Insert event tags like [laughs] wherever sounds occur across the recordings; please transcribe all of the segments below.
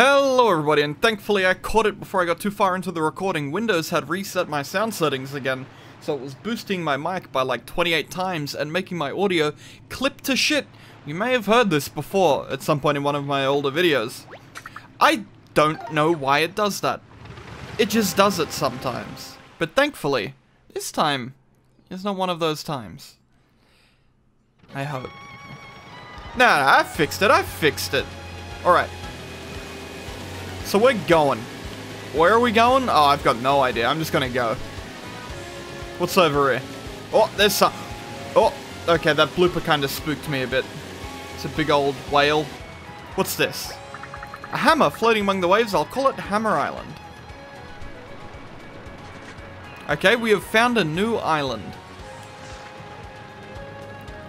Hello everybody, and thankfully I caught it before I got too far into the recording. Windows had reset my sound settings again, so it was boosting my mic by like 28 times and making my audio clip to shit. You may have heard this before at some point in one of my older videos. I don't know why it does that. It just does it sometimes. But thankfully, this time is not one of those times. I hope. Nah, I fixed it, I fixed it. Alright. So we're going. Where are we going? Oh, I've got no idea. I'm just gonna go. What's over here? Oh, there's some... Oh, okay, that blooper kind of spooked me a bit. It's a big old whale. What's this? A hammer floating among the waves. I'll call it Hammer Island. Okay, we have found a new island.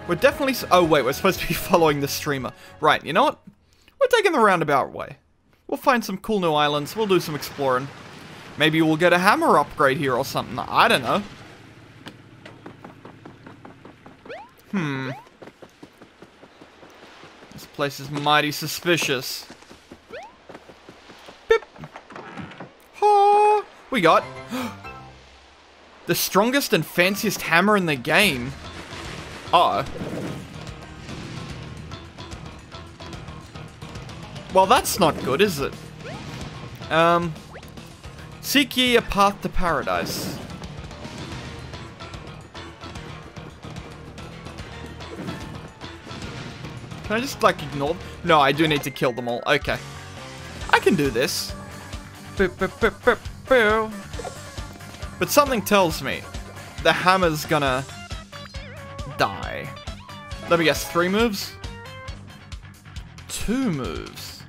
We're definitely... Oh, wait, we're supposed to be [laughs] following the streamer. Right, you know what? We're taking the roundabout way. We'll find some cool new islands. We'll do some exploring. Maybe we'll get a hammer upgrade here or something. I don't know. Hmm. This place is mighty suspicious. Bip. Ha. We got [gasps] the strongest and fanciest hammer in the game. Oh. Well, that's not good, is it? Um, seek ye a path to paradise. Can I just, like, ignore them? No, I do need to kill them all. Okay. I can do this. But something tells me the hammer's gonna die. Let me guess, three moves? Two moves.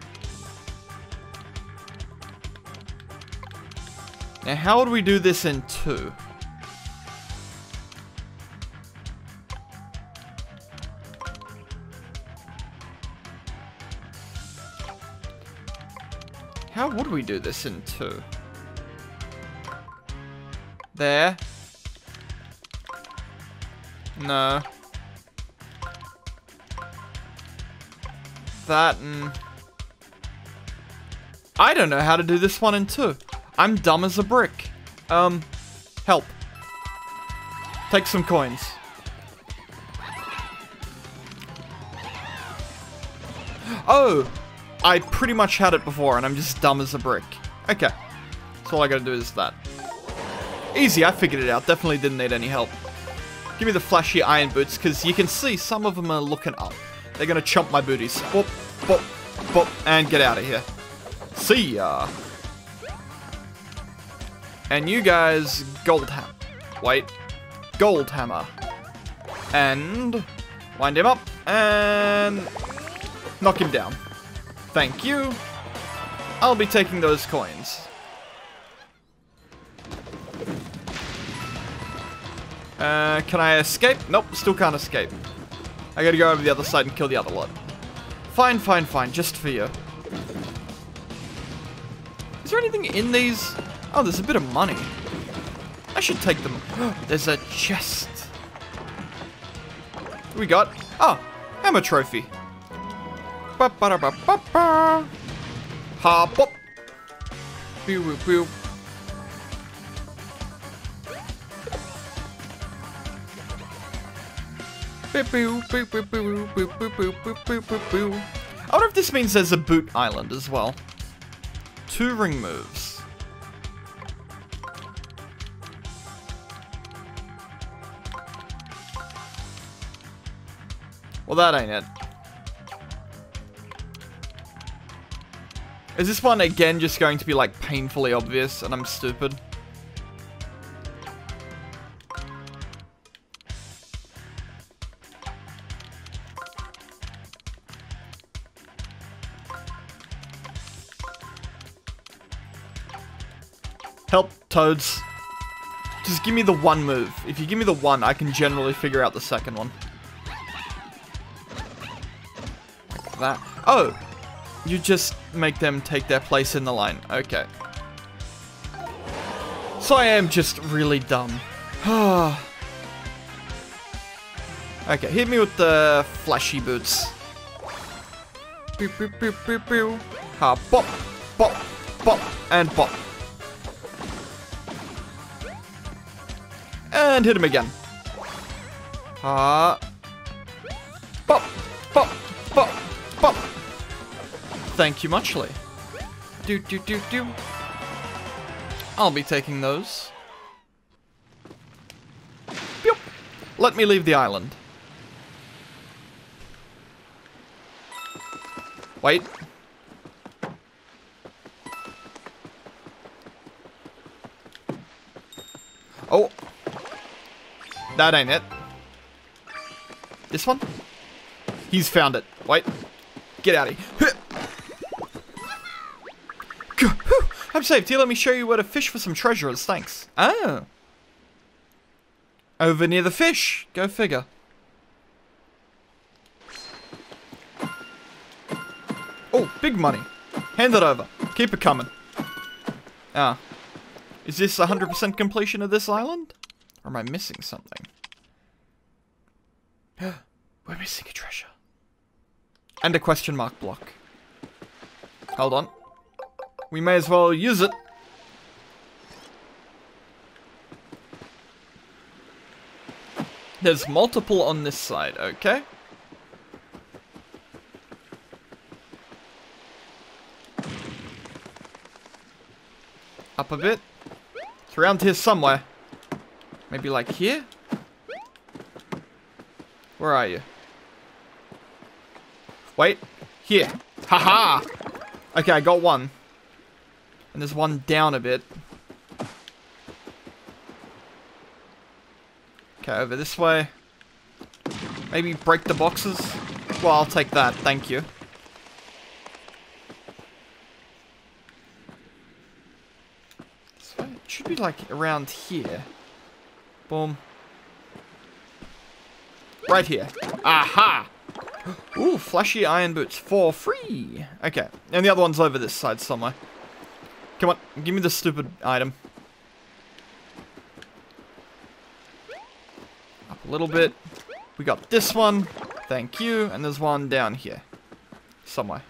Now, how would we do this in two? How would we do this in two? There. No. That and... I don't know how to do this one in two. I'm dumb as a brick. Um, help. Take some coins. Oh! I pretty much had it before and I'm just dumb as a brick. Okay. So all I gotta do is that. Easy, I figured it out. Definitely didn't need any help. Give me the flashy iron boots, because you can see some of them are looking up. They're gonna chomp my booties. Boop, boop, boop, and get out of here. See ya. And you guys, Gold Hammer. Wait. Gold Hammer. And wind him up and knock him down. Thank you. I'll be taking those coins. Uh, can I escape? Nope, still can't escape. I gotta go over the other side and kill the other lot. Fine, fine, fine, just for you. Is there anything in these? Oh, there's a bit of money. I should take them. there's a chest. we got? Oh, hammer trophy. Ba ba da ba ba ba. Hop up. Pew pew pew. I wonder if this means there's a boot island as well. Two ring moves. Well, that ain't it. Is this one, again, just going to be, like, painfully obvious and I'm stupid? Help, Toads. Just give me the one move. If you give me the one, I can generally figure out the second one. That. Oh, you just make them take their place in the line. Okay. So I am just really dumb. [sighs] okay, hit me with the flashy boots. Pew, pew, pew, pew, pew. Hop, bop. bop, bop, and bop. And hit him again. Bop, bop, Thank you muchly. Do, do, do, do. I'll be taking those. Let me leave the island. Wait. Oh. That ain't it. This one? He's found it. Wait. Get out of here. I'm safe. Here, let me show you where to fish for some treasures. Thanks. Oh. Over near the fish. Go figure. Oh, big money. Hand it over. Keep it coming. Ah. Is this 100% completion of this island? Or am I missing something? [gasps] We're missing a treasure. And a question mark block. Hold on. We may as well use it. There's multiple on this side, okay? Up a bit. It's around here somewhere. Maybe like here? Where are you? Wait. Here. Haha! -ha! Okay, I got one. And there's one down a bit. Okay, over this way. Maybe break the boxes? Well, I'll take that, thank you. It should be like around here. Boom. Right here. Aha! Ooh, flashy iron boots for free. Okay, and the other one's over this side somewhere. Come on, give me the stupid item. Up a little bit. We got this one. Thank you. And there's one down here. Somewhere.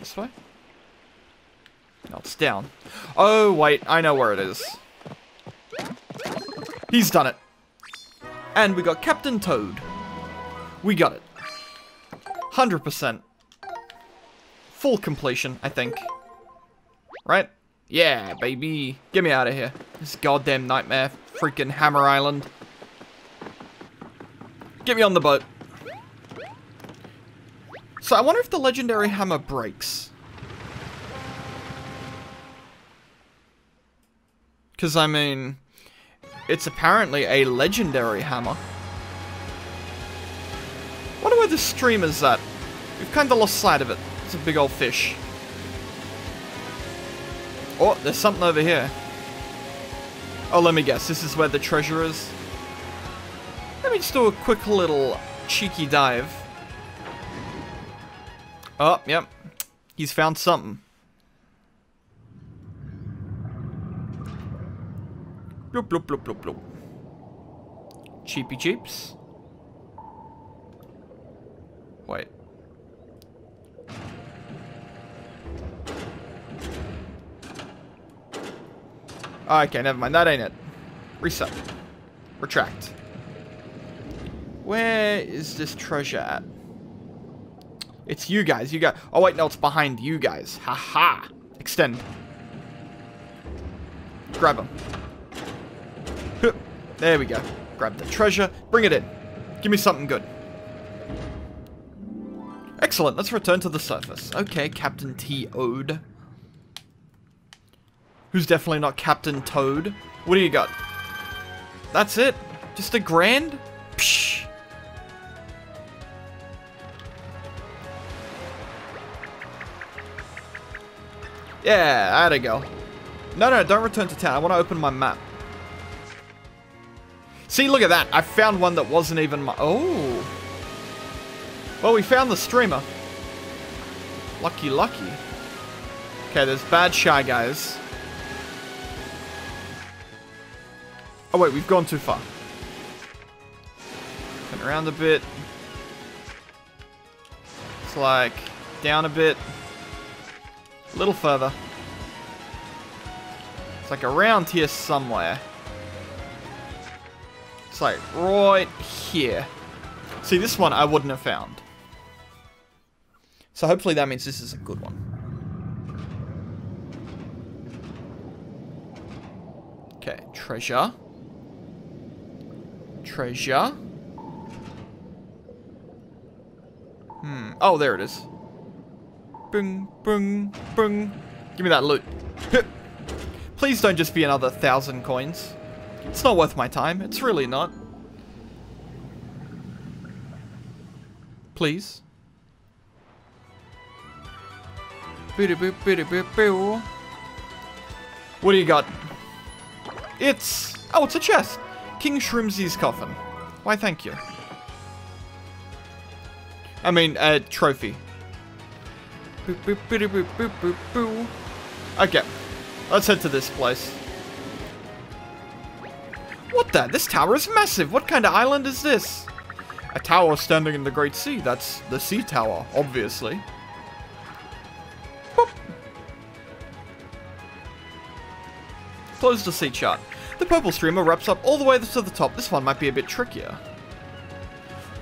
This way? No, it's down. Oh, wait. I know where it is. He's done it. And we got Captain Toad. We got it. 100%. Full completion, I think. Right? Yeah, baby. Get me out of here. This goddamn nightmare. Freaking Hammer Island. Get me on the boat. So I wonder if the legendary hammer breaks. Because, I mean, it's apparently a legendary hammer. Where the stream is at. We've kind of lost sight of it. It's a big old fish. Oh, there's something over here. Oh, let me guess. This is where the treasure is. Let me just do a quick little cheeky dive. Oh, yep. He's found something. Bloop, bloop, bloop, bloop, bloop. Cheapy cheeps. Wait. Ah, okay, never mind. That ain't it. Reset. Retract. Where is this treasure at? It's you guys. You got. Oh wait, no, it's behind you guys. Haha. -ha. Extend. Grab them. There we go. Grab the treasure. Bring it in. Give me something good. Excellent. Let's return to the surface. Okay, Captain T-Ode. Who's definitely not Captain Toad. What do you got? That's it? Just a grand? Psh. Yeah, there you go. No, no, don't return to town. I want to open my map. See, look at that. I found one that wasn't even my... Oh. Well, we found the streamer. Lucky, lucky. Okay, there's bad shy guys. Oh, wait, we've gone too far. Turn around a bit. It's like down a bit. A little further. It's like around here somewhere. It's like right here. See, this one I wouldn't have found. So hopefully that means this is a good one. Okay, treasure. Treasure. Hmm. Oh, there it is. Boom, boom, boom. Give me that loot. Please don't just be another thousand coins. It's not worth my time. It's really not. Please. What do you got? It's... Oh, it's a chest. King Shrimzy's coffin. Why, thank you. I mean, a trophy. Okay. Let's head to this place. What the? This tower is massive. What kind of island is this? A tower standing in the Great Sea. That's the sea tower, obviously. Close the sea chart. The purple streamer wraps up all the way to the top. This one might be a bit trickier.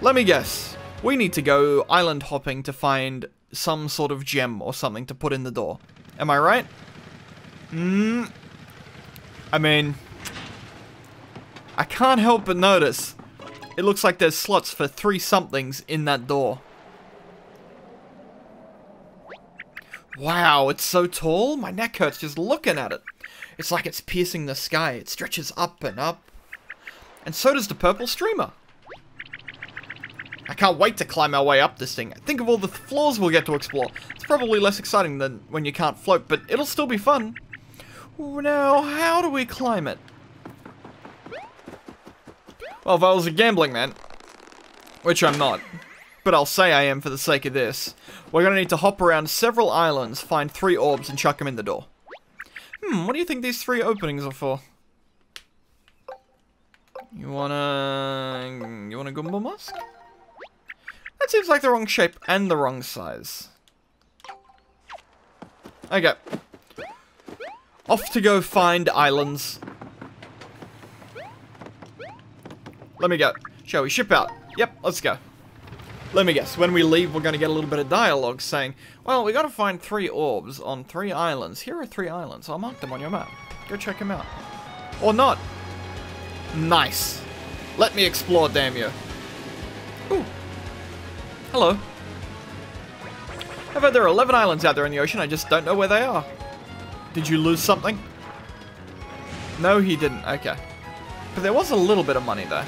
Let me guess. We need to go island hopping to find some sort of gem or something to put in the door. Am I right? Hmm. I mean... I can't help but notice. It looks like there's slots for three somethings in that door. Wow, it's so tall. My neck hurts just looking at it. It's like it's piercing the sky. It stretches up and up. And so does the purple streamer. I can't wait to climb our way up this thing. Think of all the floors we'll get to explore. It's probably less exciting than when you can't float, but it'll still be fun. Now, how do we climb it? Well, if I was a gambling man, which I'm not, but I'll say I am for the sake of this, we're going to need to hop around several islands, find three orbs, and chuck them in the door. Hmm, what do you think these three openings are for? You wanna... You want a Goomba Mask? That seems like the wrong shape and the wrong size. Okay. Off to go find islands. Let me go. Shall we ship out? Yep, let's go. Let me guess, when we leave, we're going to get a little bit of dialogue saying, well, we got to find three orbs on three islands. Here are three islands. I'll mark them on your map. Go check them out. Or not. Nice. Let me explore, damn you. Ooh. Hello. I've heard there are 11 islands out there in the ocean. I just don't know where they are. Did you lose something? No, he didn't. Okay. But there was a little bit of money there.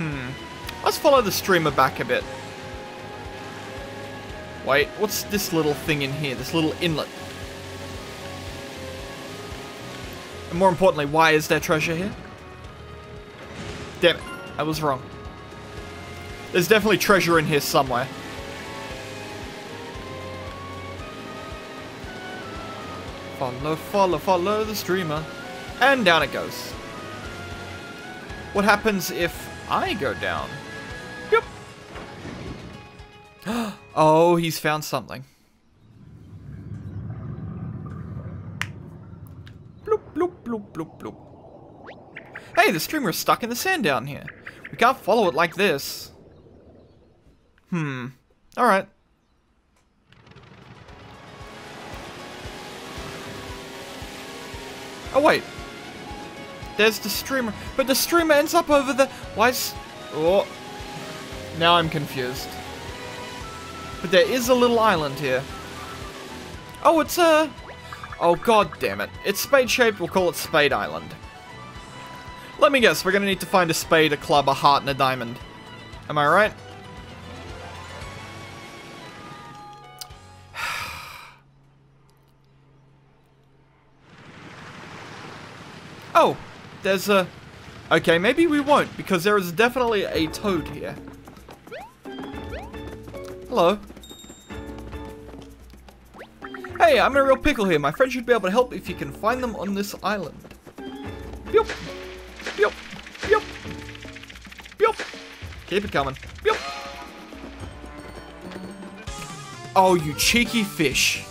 Hmm. Let's follow the streamer back a bit. Wait, what's this little thing in here? This little inlet? And more importantly, why is there treasure here? Damn it, I was wrong. There's definitely treasure in here somewhere. Follow, follow, follow the streamer. And down it goes. What happens if I go down? Yep. [gasps] oh, he's found something. Bloop, bloop, bloop, bloop, bloop. Hey, the streamer's stuck in the sand down here. We can't follow it like this. Hmm. Alright. Oh, wait. There's the streamer. But the streamer ends up over the... Why is... Oh. Now I'm confused. But there is a little island here. Oh, it's a... Oh, god damn it. It's spade-shaped, we'll call it Spade Island. Let me guess, we're gonna need to find a spade, a club, a heart, and a diamond. Am I right? [sighs] oh, there's a... Okay, maybe we won't, because there is definitely a toad here. Hello. Hey, I'm in a real pickle here. My friend should be able to help if you can find them on this island. Yup. Yup. Yup. Yup. Keep it coming. Yep. Oh, you cheeky fish.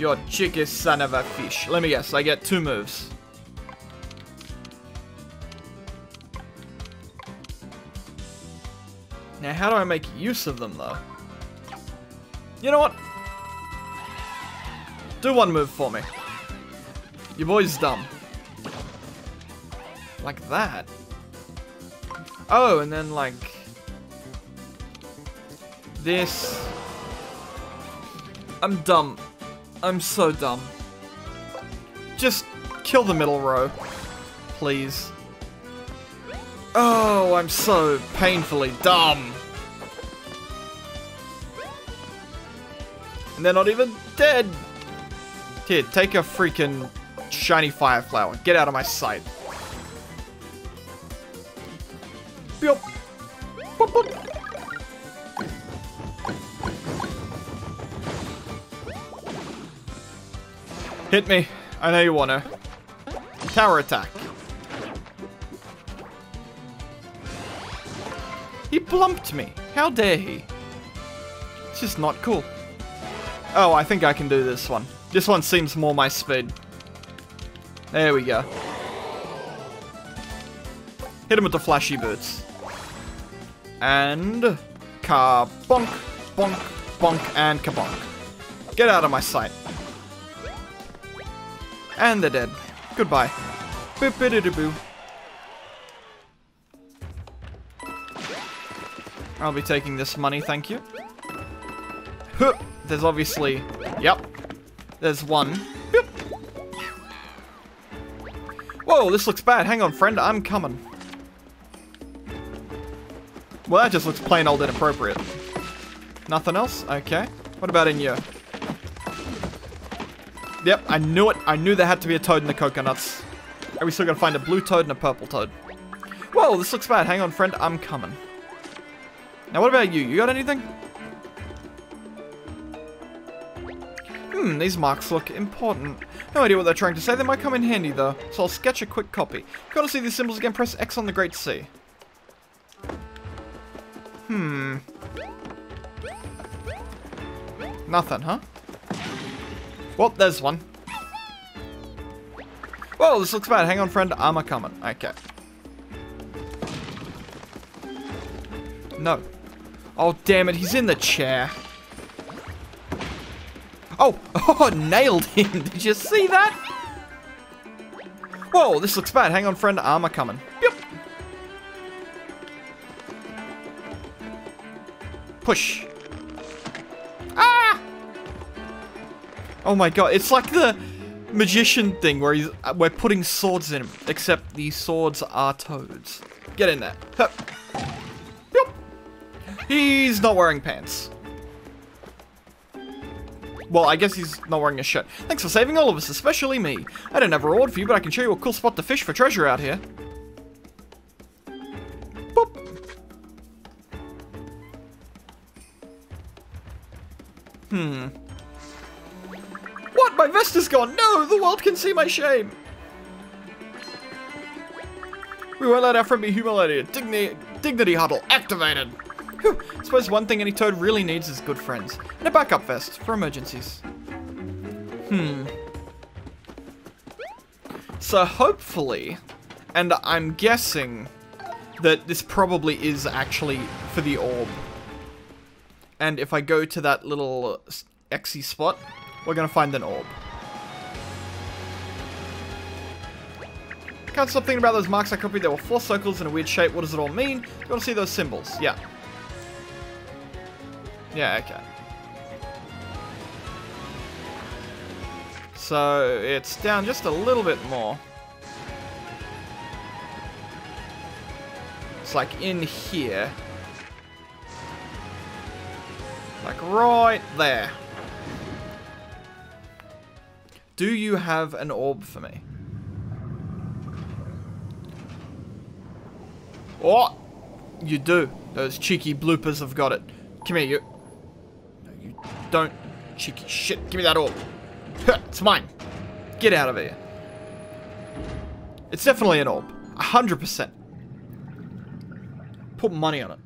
You cheeky son of a fish. Let me guess, I get two moves. Now, how do I make use of them, though? You know what? Do one move for me. Your boy's dumb. Like that. Oh, and then like... This... I'm dumb. I'm so dumb. Just kill the middle row. Please. Oh, I'm so painfully dumb. And they're not even dead. Here, take a freaking shiny fire flower. Get out of my sight. Hit me. I know you wanna. Tower attack. He blumped me. How dare he? It's just not cool. Oh, I think I can do this one. This one seems more my speed. There we go. Hit him with the flashy boots. And... Car bonk, bonk, bonk, and kabonk. Get out of my sight. And they're dead. Goodbye. Boop -boo I'll be taking this money, thank you. Huh. There's obviously... Yep. There's one. Whoa, this looks bad. Hang on, friend. I'm coming. Well, that just looks plain old inappropriate. Nothing else? Okay. What about in you? Yep, I knew it. I knew there had to be a toad in the coconuts. And we still gotta find a blue toad and a purple toad. Whoa, this looks bad. Hang on, friend. I'm coming. Now, what about you? You got anything? Hmm, these marks look important. No idea what they're trying to say. They might come in handy, though. So I'll sketch a quick copy. If you want to see these symbols again, press X on the Great Sea. Hmm. Nothing, huh? Well, there's one. Whoa, this looks bad. Hang on, friend. I'm a coming. Okay. No. Oh, damn it. He's in the chair. Oh, [laughs] oh, nailed him. [laughs] Did you see that? Whoa, this looks bad. Hang on, friend. Armor coming. Yep. Push. Oh my god, it's like the magician thing where he's, we're putting swords in him, except these swords are toads. Get in there. Hup. He's not wearing pants. Well, I guess he's not wearing a shirt. Thanks for saving all of us, especially me. I don't have a reward for you, but I can show you a cool spot to fish for treasure out here. See my shame! We won't let our friend be humiliated. Dignity, dignity huddle activated. Whew. I suppose one thing any toad really needs is good friends. And a backup vest for emergencies. Hmm. So hopefully, and I'm guessing that this probably is actually for the orb. And if I go to that little Xy spot, we're gonna find an orb. Can't stop thinking about those marks I copied. There were four circles in a weird shape. What does it all mean? You want to see those symbols? Yeah. Yeah, okay. So, it's down just a little bit more. It's like in here. Like right there. Do you have an orb for me? Oh! You do. Those cheeky bloopers have got it. Come here, you. You don't. Cheeky shit. Give me that orb. It's mine. Get out of here. It's definitely an orb. 100%. Put money on it.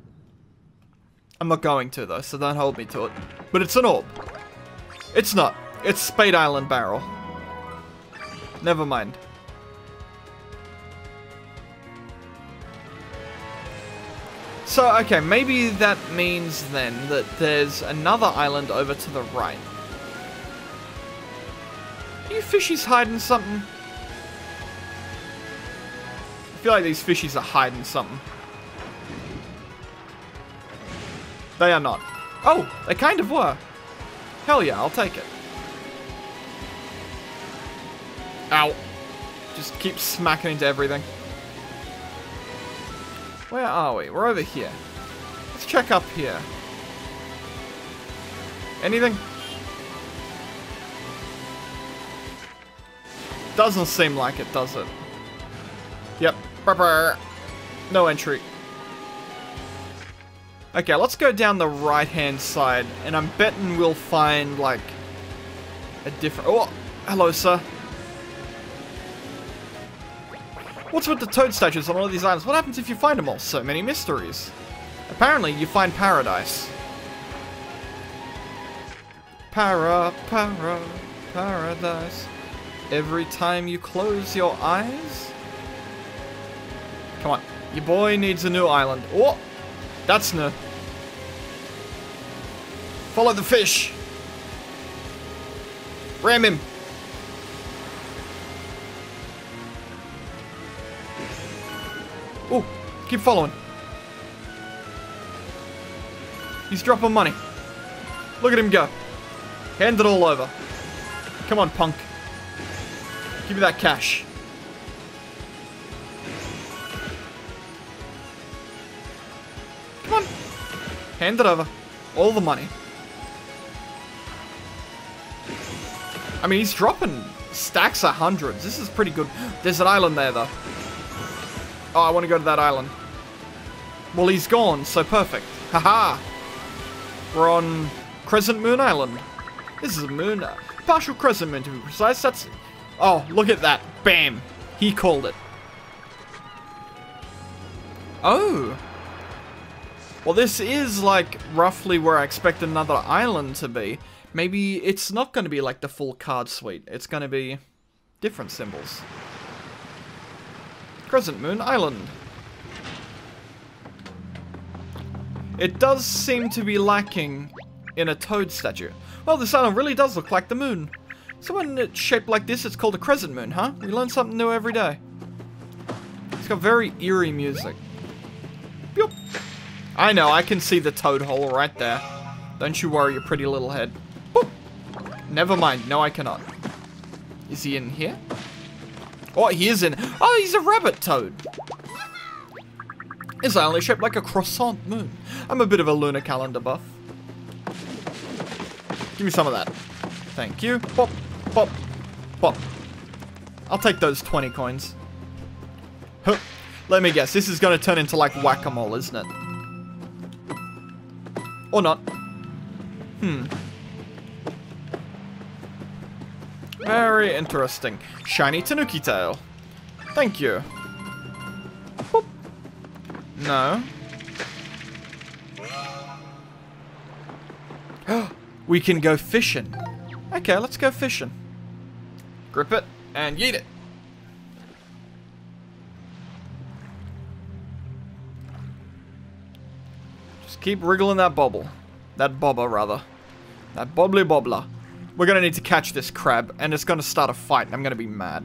I'm not going to though, so don't hold me to it. But it's an orb. It's not. It's Spade Island Barrel. Never mind. So, okay, maybe that means then that there's another island over to the right. Are you fishies hiding something? I feel like these fishies are hiding something. They are not. Oh, they kind of were. Hell yeah, I'll take it. Ow. Just keep smacking into everything. Where are we? We're over here. Let's check up here. Anything? Doesn't seem like it, does it? Yep. No entry. Okay, let's go down the right-hand side, and I'm betting we'll find, like, a different... Oh, hello, sir. What's with the toad statues on all these islands? What happens if you find them all? So many mysteries. Apparently, you find paradise. Para, para, paradise. Every time you close your eyes? Come on. Your boy needs a new island. Oh! That's new. Follow the fish. Ram him. Keep following. He's dropping money. Look at him go. Hand it all over. Come on, punk. Give me that cash. Come on. Hand it over. All the money. I mean, he's dropping stacks of hundreds. This is pretty good. There's an island there, though. Oh, I want to go to that island. Well, he's gone, so perfect. Haha. We're on Crescent Moon Island. This is a moon. Uh, partial crescent moon, to be precise. That's... Oh, look at that. Bam. He called it. Oh. Well, this is, like, roughly where I expect another island to be. Maybe it's not going to be, like, the full card suite. It's going to be different symbols. Crescent Moon Island. It does seem to be lacking in a toad statue. Well, this island really does look like the moon. So when it's shaped like this, it's called a crescent moon, huh? We learn something new every day. It's got very eerie music. I know, I can see the toad hole right there. Don't you worry your pretty little head. Boop. Never mind, no I cannot. Is he in here? Oh, he is in. Oh, he's a rabbit toad. His island is shaped like a croissant moon. I'm a bit of a lunar calendar buff. Give me some of that. Thank you. Pop, pop, pop. I'll take those 20 coins. Huh. Let me guess, this is going to turn into like whack-a-mole, isn't it? Or not. Hmm. Very interesting. Shiny Tanuki tail. Thank you. Boop. No. [gasps] we can go fishing. Okay, let's go fishing. Grip it and yeet it. Just keep wriggling that bobble. That bobber, rather. That bobbly bobbler. We're gonna need to catch this crab, and it's gonna start a fight, and I'm gonna be mad.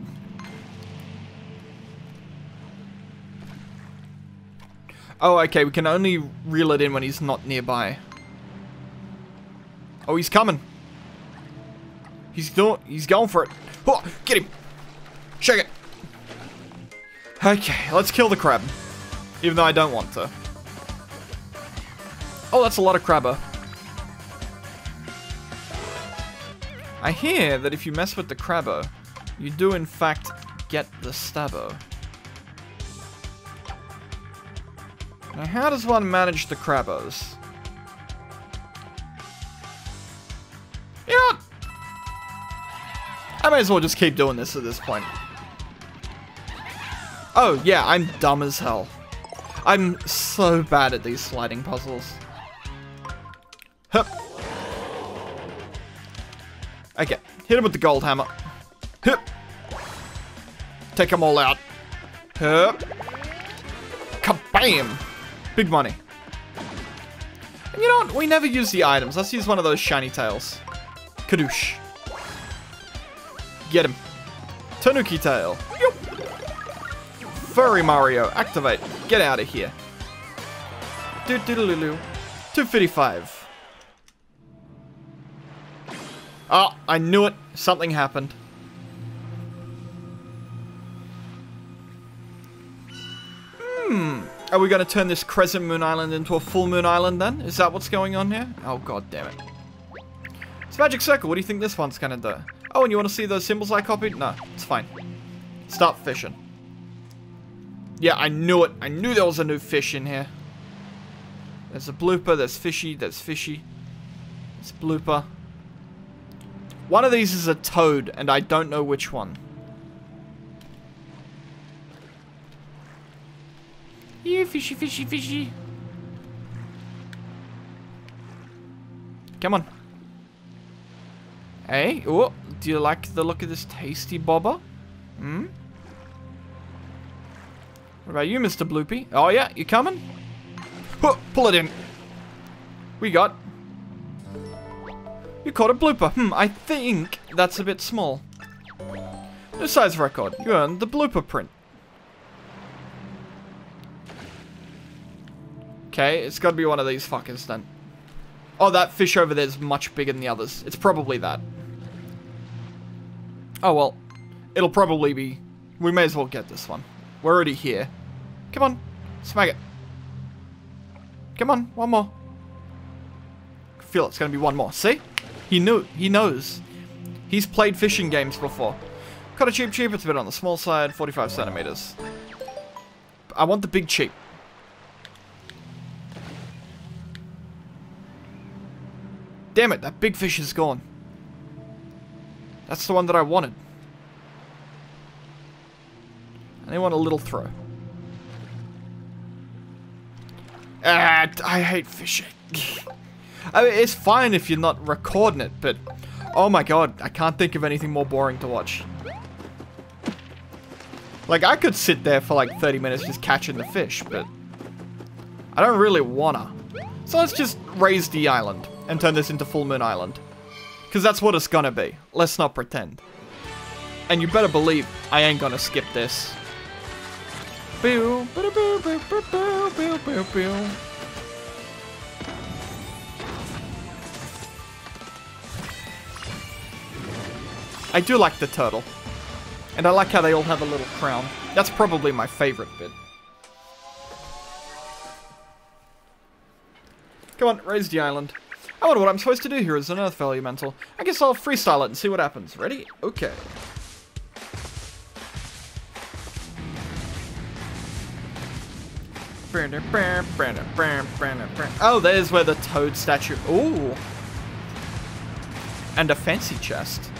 Oh, okay, we can only reel it in when he's not nearby. Oh, he's coming. He's doing, he's going for it. Oh, get him. Shake it. Okay, let's kill the crab. Even though I don't want to. Oh, that's a lot of crabber. I hear that if you mess with the Crabbo, you do in fact get the stabber. Now how does one manage the Crabbos? Yeah! I might as well just keep doing this at this point. Oh, yeah, I'm dumb as hell. I'm so bad at these sliding puzzles. Hit him with the gold hammer. Hup. Take them all out. Hup. Kabam! Big money. And you know what? We never use the items. Let's use one of those shiny tails. Kadoosh. Get him. Tanuki tail. Yoop. Furry Mario, activate. Get out of here. Doo doo doo doo. 255. Oh, I knew it. Something happened. Hmm. Are we going to turn this Crescent Moon Island into a Full Moon Island then? Is that what's going on here? Oh, god damn it. It's Magic Circle. What do you think this one's going to do? Oh, and you want to see those symbols I copied? No, it's fine. Start fishing. Yeah, I knew it. I knew there was a new fish in here. There's a blooper, there's fishy, there's fishy. There's blooper. One of these is a toad, and I don't know which one. Yeah, fishy, fishy, fishy. Come on. Hey, oh, do you like the look of this tasty bobber? Hmm? What about you, Mr. Bloopy? Oh yeah, you coming? Huh, pull it in. We got. You caught a blooper. Hmm, I think that's a bit small. New size record. You earned the blooper print. Okay, it's got to be one of these fuckers then. Oh, that fish over there is much bigger than the others. It's probably that. Oh, well. It'll probably be... We may as well get this one. We're already here. Come on. Smack it. Come on. One more. I feel it's to be one more. See? He knew. He knows. He's played fishing games before. Got a Cheep Cheep. It's a bit on the small side. 45 centimeters. I want the big cheap. Damn it, that big fish is gone. That's the one that I wanted. I want a little throw. Ah, I hate fishing. [laughs] I mean, it's fine if you're not recording it, but... Oh my god, I can't think of anything more boring to watch. Like, I could sit there for like 30 minutes just catching the fish, but... I don't really wanna. So let's just raise the island and turn this into Full Moon Island. Because that's what it's gonna be. Let's not pretend. And you better believe I ain't gonna skip this. I do like the turtle. And I like how they all have a little crown. That's probably my favorite bit. Come on, raise the island. Oh, I wonder what I'm supposed to do here as an Earth Elemental. I guess I'll freestyle it and see what happens. Ready? Okay. Oh, there's where the toad statue... Ooh. And a fancy chest.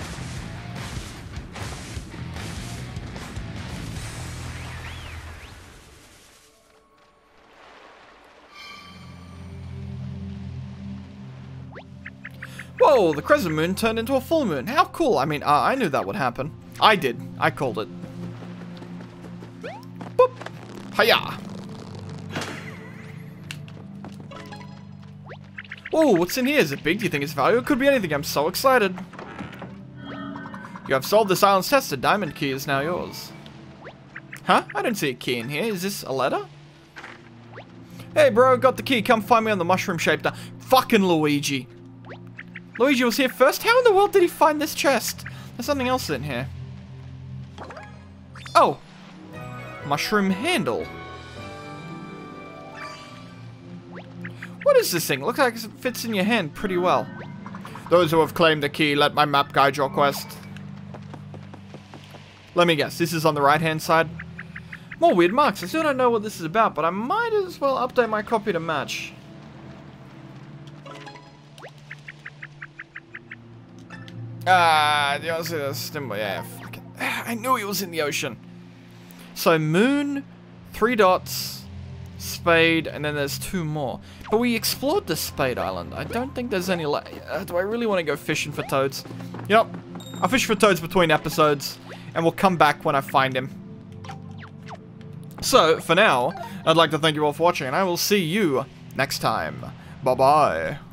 Whoa, the crescent moon turned into a full moon. How cool. I mean, uh, I knew that would happen. I did. I called it. Boop. Hiya. Whoa, what's in here? Is it big? Do you think it's valuable? It could be anything. I'm so excited. You have solved this island's test. The diamond key is now yours. Huh? I don't see a key in here. Is this a letter? Hey, bro, got the key. Come find me on the mushroom-shaped... Fucking Luigi. Luigi was here first? How in the world did he find this chest? There's something else in here. Oh! Mushroom handle. What is this thing? Looks like it fits in your hand pretty well. Those who have claimed the key, let my map guide your quest. Let me guess, this is on the right-hand side? More weird marks. I still don't know what this is about, but I might as well update my copy to match. Ah, want to symbol? Yeah. [sighs] I knew he was in the ocean. So moon, three dots, spade, and then there's two more. But we explored the spade island. I don't think there's any uh, Do I really want to go fishing for toads? Yep. I'll fish for toads between episodes, and we'll come back when I find him. So, for now, I'd like to thank you all for watching, and I will see you next time. Bye-bye.